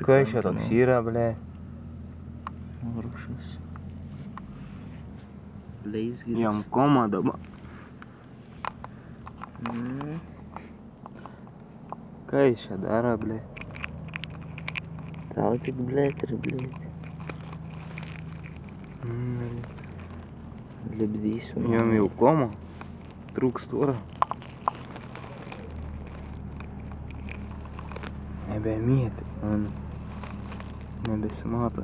Čia toks yra, ble? Rūšas. Leisgi. Jam koma dabar. Mm. Ką jis čia daro, ble? Tau tik blėt ir blėt. Mm, Lipdysiu. Jam jau koma. Trūks turą. Nebemėti. Man Neredesin abi?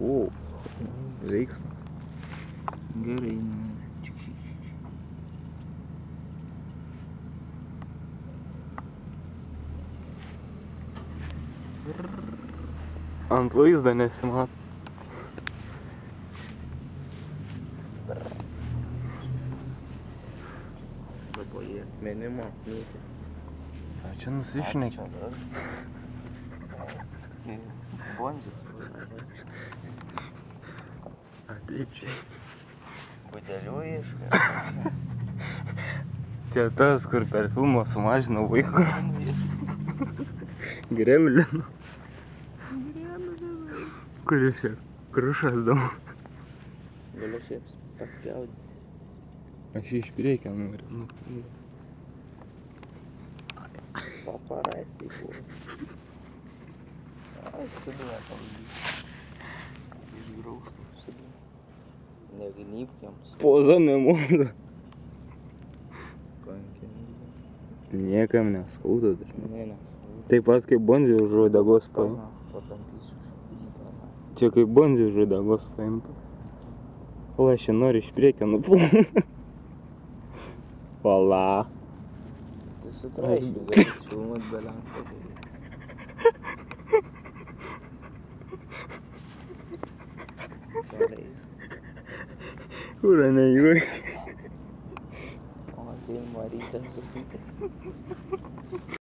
Oo. ZX mi? Göreyim. Ant o yüzden Esma. Benim aklım. Saçın nasıl işinek? Bonzis. Ateičiai. Budelių ieškai. Čia tas, kur per filmą sumažino vaikų. Gremlinu. Kuris čia krušas daug. Galiu šiaip paspjaudyti. Aš jį iš priekio noriu. Nu, Paparaciai buvo. Ai, sidūna pavadys. Išgraužtų sidūna. Negnypkiams. Poza nemoda. Kankinį. Niekam neskauda. dar. Ne, nes. Taip pat kaip bonzį už uodegos paimta. Patampysiu. Čia kaip bonzį už uodegos paimta. Pala, aš čia noriu iš priekio nuplaukti. Pala. Tai sutraiškiu, gali filmuot belianką. Gerais. Juran ahí, güey.